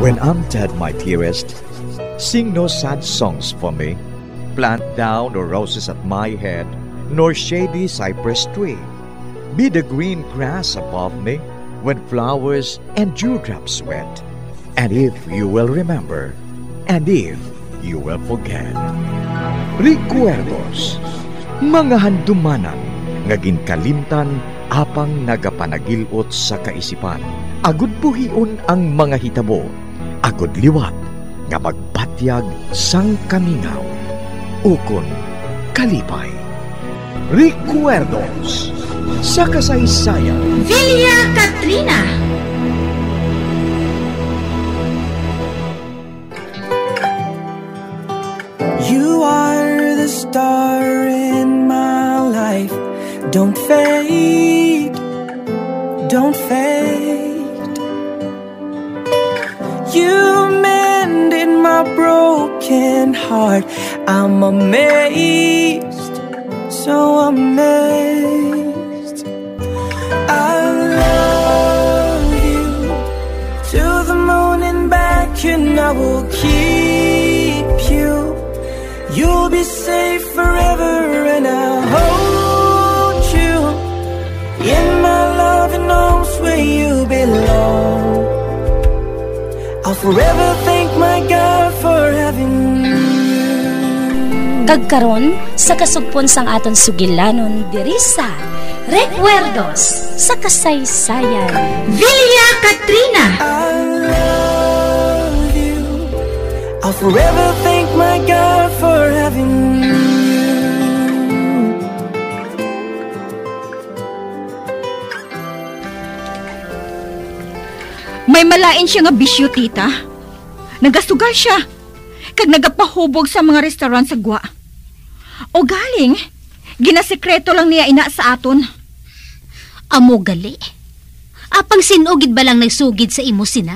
When I'm dead, my dearest, sing no sad songs for me. Plant down no roses at my head, nor shady cypress tree. Be the green grass above me when flowers and dewdrops wet. And if you will remember, and if you will forget. Recuerdos, mga handumanan, ngaging kalimtan, apang nagapanagilot sa kaisipan. Agud buhion ang mga hitabo, agud liwat, nga magpatyag sang kamingaw. Ukon, kalipay. Recuerdos, sa kasaysayan. Villa Katrina. You are the star in my life. Don't fade, don't fade. You mended my broken heart. I'm amazed, so amazed. I love you to the moon and back, and I will keep you. You'll be safe forever, and I forever thank my God for having you. Kagkaron sa kasugpon sang aton sugilanon diri sa Recuerdos sa kasaysayan. Villa Katrina. I love you. I'll forever thank my God for having you. May malain siya nga bisyo, tita. Nagasugal siya. Kag nagapahubog sa mga restaurant sa Gwa. O galing, ginasekreto lang niya ina sa aton. Amo gali. Apang sinugid ba lang nagsugid sa imo sina?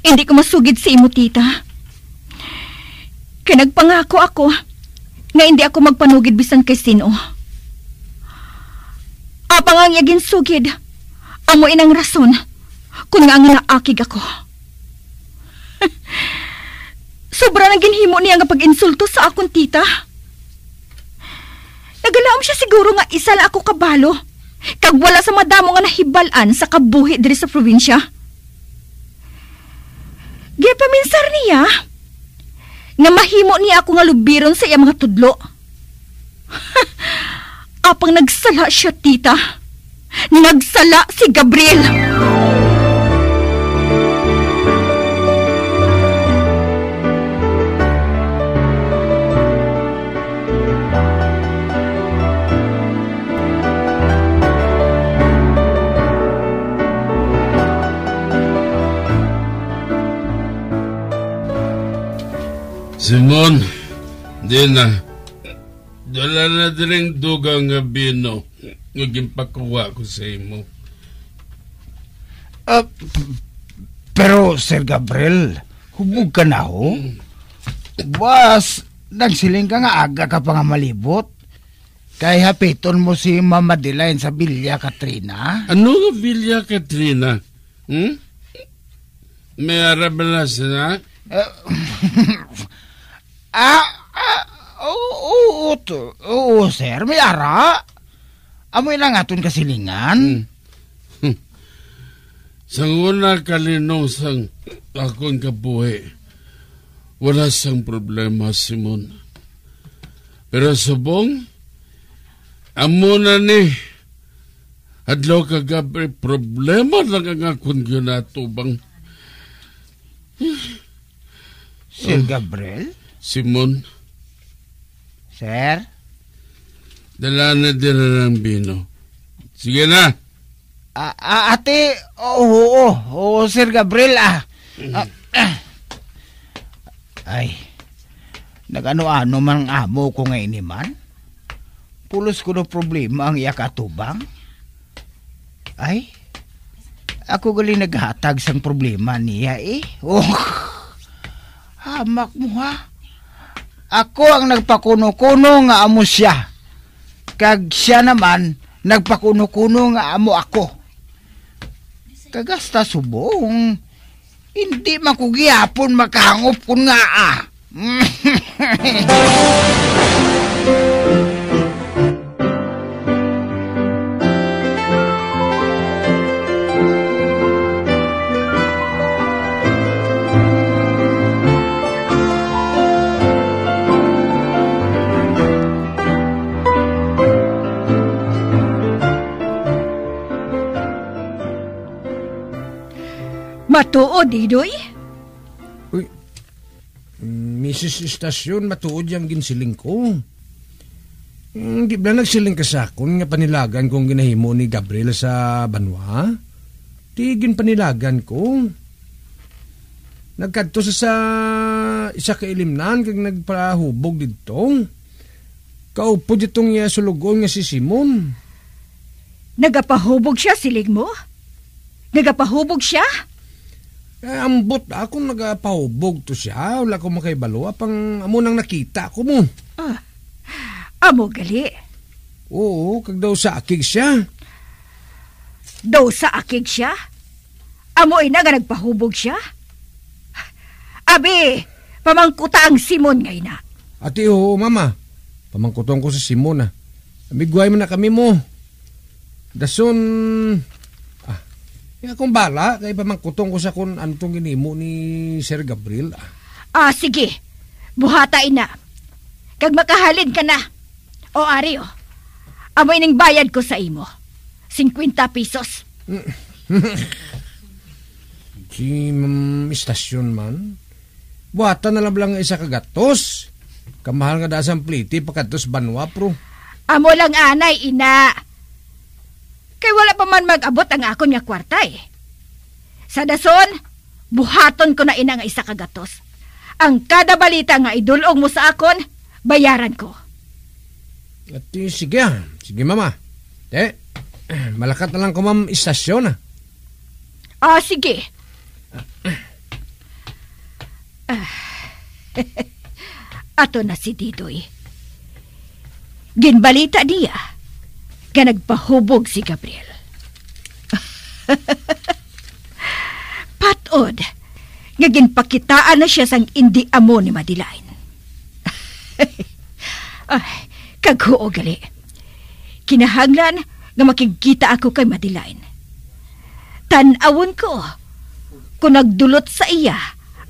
Hindi ko masugid sa imo, tita. Kaya nagpangako ako nga hindi ako magpanugid bisan kay sino. Apang ang yagin sugid, amo inang rason kung nga ang naakig ako. Sobra nang ginhimo niya nga pag-insulto sa akong tita. Nagalaom siya siguro nga isa lang ako kabalo. Kag wala sa madamo nga nahibalan sa kabuhi diri sa probinsya. Gipaminsar niya nga mahimo niya ako nga lubiron sa iya mga tudlo. Apang nagsala siya, tita. Nagsala si Gabriel. Simon, di na. Dala na diring dugang bino. Nga gimpakuha ko sa imo. P- pero, Sir Gabriel, hubog ka na ho? Bas, nagsiling ka nga aga ka pa nga malibot. Kay hapiton mo si Mama Dilain sa Bilya Katrina. Ano nga Villa Katrina? Hmm? May arabala na? Ah, ah, oo, oo, oo, sir, may ara. Amoy lang aton kasilingan. Sang una kalinong sang akong kabuhi, wala sang problema, Simon. Pero subong, amo na ni, adlaw kagabi, problema lang ang akong ginatubang. Sir Gabriel? Simon, Sir? Dala na din na ng bino. Sige na. Ah, ah, ate, oo, oo, oo, Sir Gabriel, ah. Ah, ah. Ay, nagano-ano man ang amo ko ngayon man? Pulos ko no problema ang iya katubang? Ay, ako gali naghatag sang problema niya eh. Oh, hamak mo ha. Ako ang nagpakuno-kuno nga amo siya. Kag siya naman, nagpakuno-kuno nga amo ako. Kagasta subong. Hindi makugiyapon makahangop kun nga ah. Matuod, Didoy? Mrs. Estasyon, matuod yung ginsiling ko. Hindi ba nagsiling ka sa akon nga panilagan kong ginahimo ni Gabriel sa banwa? Tigin panilagan ko. Nagkadto sa sa isa ka ilimnan kag nagpahubog dito. Kaupo ditong niya sulugon nga si Simon. Nagapahubog siya, silig mo? Nagapahubog siya? Eh, ambot ako nagapahubog to siya. Wala ko makaibalo. Pang amo nang nakita ko mo. Ah, amo gali. Oo, kag daw sa akig siya. Daw sa akig siya? Amo ina nga nagpahubog siya? Abi, pamangkuta ang Simon ngay na. Ati oo, mama. Pamangkutong ko sa Simon ah. Amigway mo na kami mo. Dason... Yung akong bala, kay pamangkutong ko sa kung ano tong ginimo ni Sir Gabriel. Ah. Ah, sige. Buhata ina. Kag makahalin ka na. O ari o. Amoy ning bayad ko sa imo. 50 pesos. Si Ma'am Istasyon man. Buhatan na lang lang isa kagatos. Kamahal nga dasang pliti pagkatos banwa pro. Amo lang anay, ina. Kay wala pa man mag-abot ang akon nga kwarta eh. Sa dason, buhaton ko na ina nga isa kagatos. Ang kada balita nga idulong mo sa akon, bayaran ko. At sige ah. Sige mama. Eh, malakat na lang ko ma'am istasyon ah. Ah, sige. Ah. Ato na si Didoy. Ginbalita niya nga nagpahubog si Gabriel. Patod, nga ginpakitaan na siya sang indi amo ni Madilain. Ay, kaghuo gali. Kinahanglan nga makikita ako kay Madilain. Tanawon ko kung nagdulot sa iya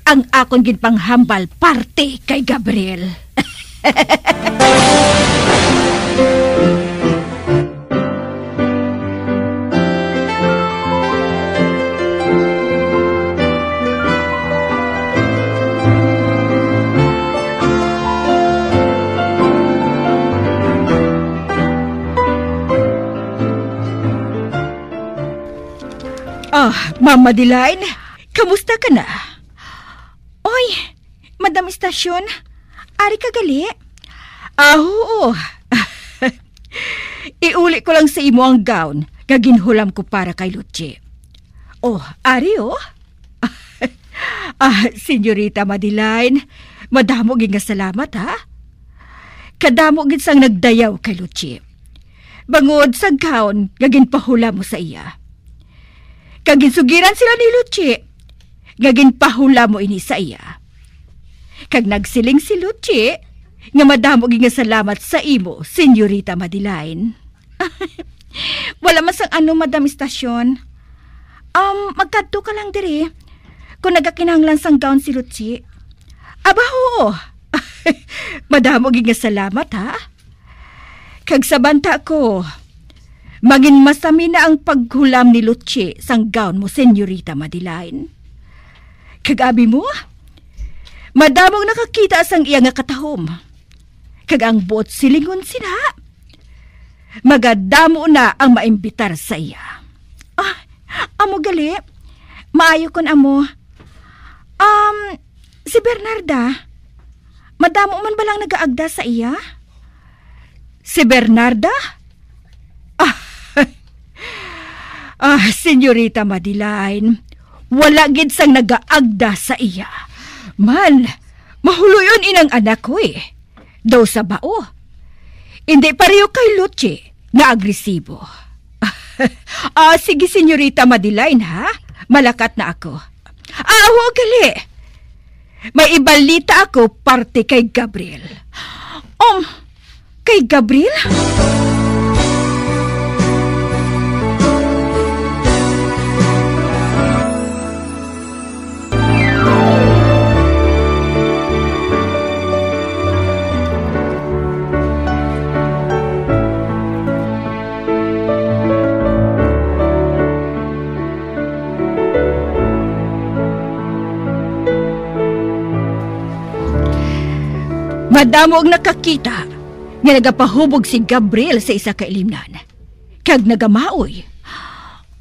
ang akon ginpanghambal parte kay Gabriel. Mama Dilain, kamusta ka na? Oy, Madam Estasyon, ari ka gali? Ah, oo. Iuli ko lang sa imo ang gown nga ginhulam ko para kay Luchi. Oh, ari oh. ah, Senyorita Madiline, madamo gid nga salamat ha. Kadamo gid sang nagdayaw kay Luchi. Bangod sa gown nga ginpahula mo sa iya. Kaginsugiran sila ni Luchi. Gagin pahula mo ini sa iya. Kag nagsiling si Luchi, nga madamo nga salamat sa imo, Senyorita Madiline. Wala man sang ano, Madam Estasyon. Um, magkadto ka lang diri. Kung nagakinanglan sang gown si Luchi. Aba, oo. madamo nga salamat, ha? Kag sa banta ko, Maging masami na ang paghulam ni Luchi sang gown mo, Senyorita Madiline. Kagabi mo, madamong nakakita sang iya nga katahom. Kag ang buot silingon sina. Magadamo na ang maimbitar sa iya. Ah, amo gali. Maayo kon amo. Um, si Bernarda, madamo man balang nagaagda sa iya? Si Bernarda? Ah, Senyorita Madiline, wala gid sang nagaagda sa iya. Man, mahuluyon inang anak ko eh. Daw sa bao. Hindi pareho kay Luchi nga agresibo. Ah, sige, senyorita Madeline, ha? Malakat na ako. Ah, gali. May ibalita ako parte kay Gabriel. Um, kay Gabriel? Madamo ang nakakita nga nagapahubog si Gabriel sa isa ka ilimnan. Kag nagamaoy.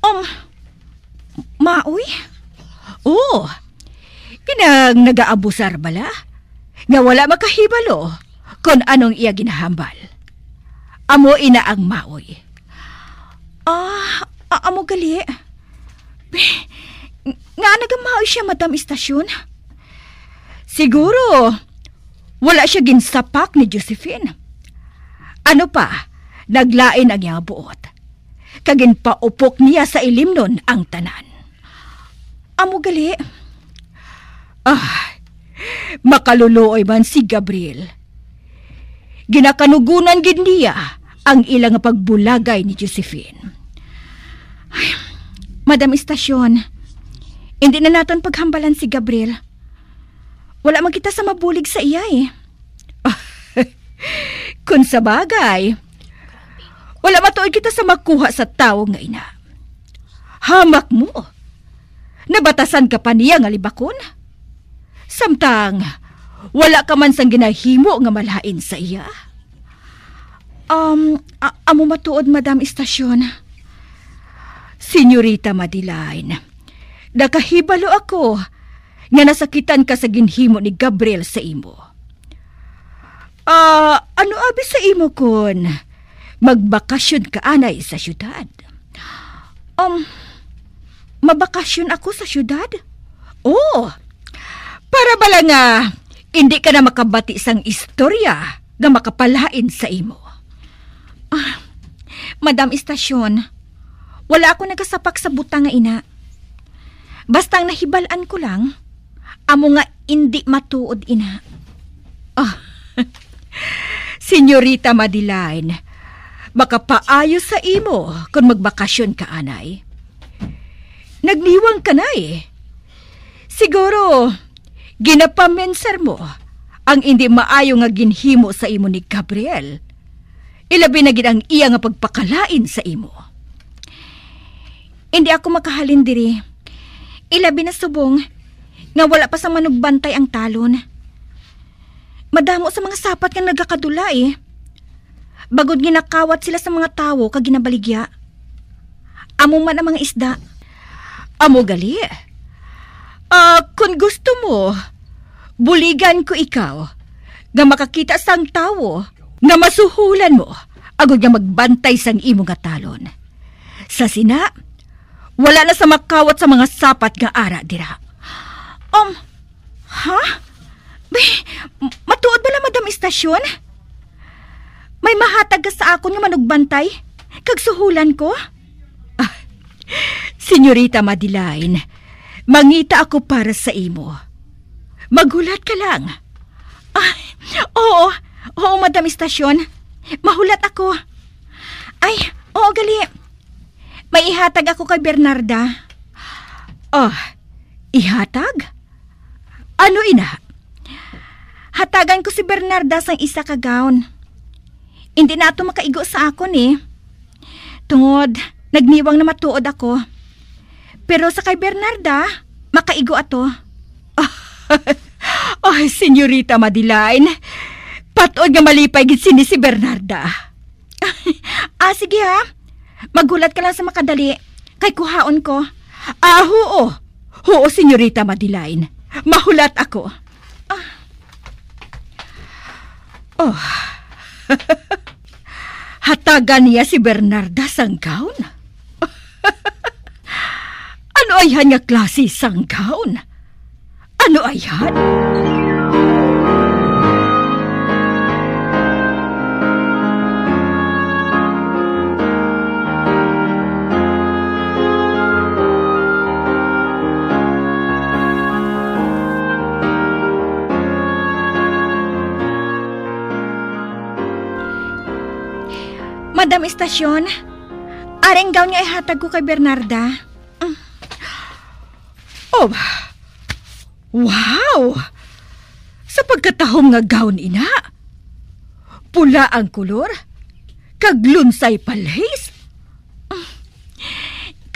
Um, maoy? Oo. Pinang nagaabusar bala. Nga wala makahibalo kung anong iya ginahambal. Amo ina ang maoy. Ah, amo gali. Nga nagamaoy siya, Madam Istasyon. Siguro, wala siya ginsapak ni Josephine. Ano pa, naglain ang iyang buot. Kagin paupok niya sa ilim nun ang tanan. Amo gali. Ah, makaluluoy man si Gabriel. Ginakanugunan gid niya ang ilang pagbulagay ni Josephine. Ay, Madam Istasyon, hindi na natin paghambalan si Gabriel. Wala man kita sa mabulig sa iya eh. Kung sa bagay, wala matuod kita sa magkuha sa tao nga ina. Hamak mo. Nabatasan ka pa niya nga libakon. Samtang, wala ka man sang ginahimo nga malain sa iya. Um, amo matuod, Madam Istasyon. Senyorita Madeline, nakahibalo ako nga nasakitan ka sa ginhimo ni Gabriel sa imo. Ah, ano abi sa imo kun magbakasyon ka anay sa syudad? Um, mabakasyon ako sa syudad? Oo. Para bala nga hindi ka na makabati sang istorya nga makapalain sa imo. Ah, Madam Istasyon, wala ako nagasapak sa butang nga ina. Basta ang nahibalaan ko lang, amo nga hindi matuod ina. Ah, Senyorita Madeline, makapaayo sa imo kung magbakasyon ka anay. Nagniwang ka na eh. Siguro, ginapamensar mo ang hindi maayo nga ginhimo sa imo ni Gabriel. Ilabi na gid ang iya nga pagpakalain sa imo. Hindi ako makahalin diri. Ilabi na subong nga wala pa sa manugbantay ang talon. Madamo sa mga sapat nga nagakadula eh. Bagod ginakawat sila sa mga tawo kag ginabaligya. Amo man ang mga isda. Amo gali. Ah, kung gusto mo, buligan ko ikaw nga makakita sang tawo nga masuhulan mo agod nga magbantay sang imo nga talon. Sa sina, wala na sa makawat sa mga sapat nga ara dira. Um, ha? Be, matuod ba Madam Istasyon? May mahatag sa akon nga manugbantay? Kag suhulan ko? Ah, Senyorita Madeline, mangita ako para sa imo. Magulat ka lang. Ah, oo, oo Madam Istasyon. Mahulat ako. Ay, oo gali. May ihatag ako kay Bernarda. Oh, ihatag? Ano ina? Hatagan ko si Bernarda sang isa ka gown. Hindi na ato makaigo sa akon eh. Tungod, nagniwang na matuod ako. Pero sa kay Bernarda, makaigo ato. Ay, senyorita Madeline. Patuod nga malipay gid sini si Bernarda. ah, sige ha. Magulat ka lang sa makadali. Kay kuhaon ko. Ah, oo. Oo, senyorita Madeline. Mahulat ako. Oh. Hatagan niya si Bernarda sang gown? ano ayan nga klase sang gown? Ano ayan? Madam Estasyon, aring gown nga ihatag ko kay Bernarda. Oh, wow! Sa pagkatahom nga gown ina, pula ang kulor, kaglunsay palhis.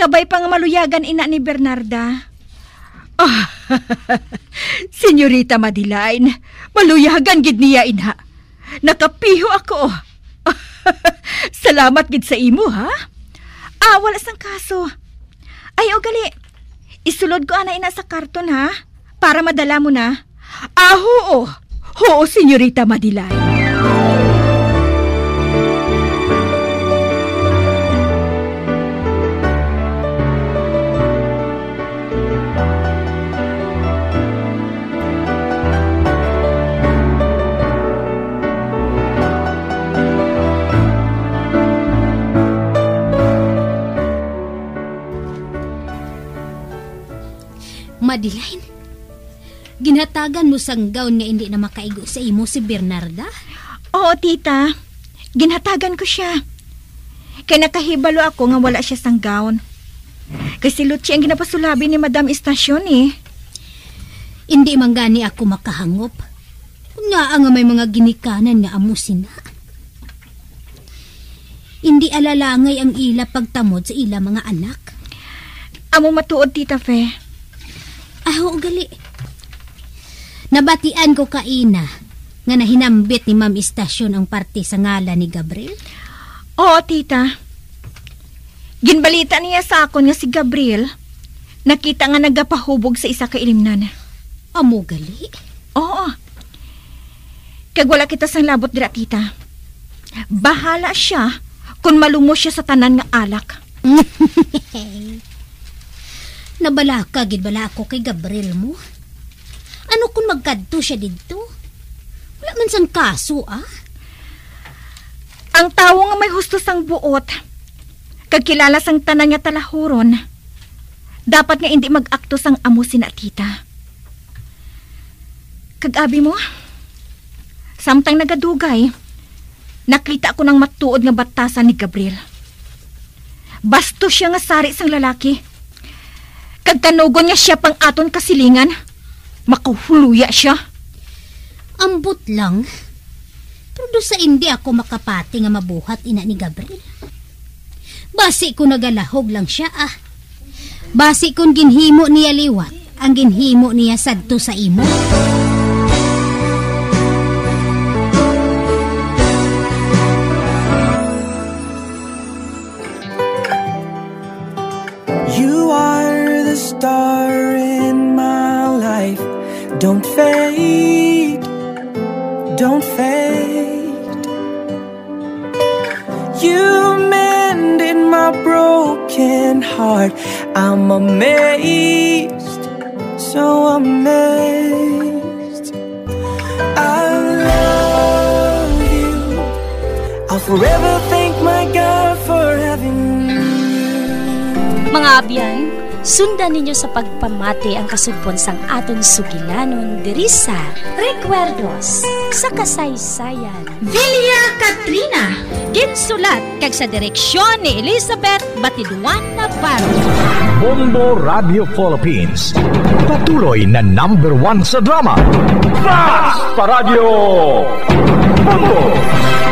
Kabay pa nga maluyagan ina ni Bernarda. Ah, Senyorita Madiline, maluyagan gid niya ina. Nakapiho ako. Salamat gid sa imo, ha? Ah, wala sang kaso. Ay, o gali. Isulod ko ana ina sa karton, ha? Para madala mo na. Ah, oo. Oo, senyorita Madilay. Madeline, ginhatagan mo sang gown nga hindi na makaigo sa imo si Bernarda? Oo, tita. Ginhatagan ko siya. Kaya nakahibalo ako nga wala siya sang gown. Kasi Luchi ang ginapasulabi ni Madam Estasyon eh. Hindi man gani ako makahangop. Nga ang may mga ginikanan nga amo sina. Hindi alalangay ang ila pagtamod sa ila mga anak. Amo matuod, Tita Fe. Aho gali. Nabatian ko kaina nga nahinambit ni Ma'am Estasyon ang parte sa ngala ni Gabriel. Oo, tita. Ginbalita niya sa akon nga si Gabriel, nakita nga nagapahubog sa isa ka ilimnan. Amo gali. Oo. Kag wala kita sang labot dira, tita. Bahala siya kung malumo siya sa tanan nga alak. Nabalaka gid bala ako kay Gabriel mo. Ano kung magkadto siya didto? Wala man sang kaso ah. Ang tawo nga may husto sang buot, kag kilala sang tanan nga talahuron, dapat nga hindi mag-akto sang amo sina tita. Kag abi mo, samtang nagadugay, nakita ko ng matuod nga batasan ni Gabriel. Basto siya nga sari sang lalaki. Kag kanugon niya siya pang aton kasilingan, makahuluya siya. Ambot lang. Pero do sa hindi ako makapati nga mabuhat ina ni Gabriel. Basi ko nagalahog lang siya ah. Basi kung ginhimo niya liwat, ang ginhimo niya sadto sa imo. Star in my life. Don't fade, don't fade. You mended my broken heart. I'm amazed, so amazed. I love you. I'll forever thank my God for having you. Mga abyan, sundan ninyo sa pagpamati ang kasugpon sang aton sugilanon diri sa Recuerdos sa kasaysayan. Villa Katrina! Ginsulat kag sa direksyon ni Elizabeth Batiduan Navarro. Bombo Radio Philippines. Patuloy na number one sa drama. Basta Radio! Bombo!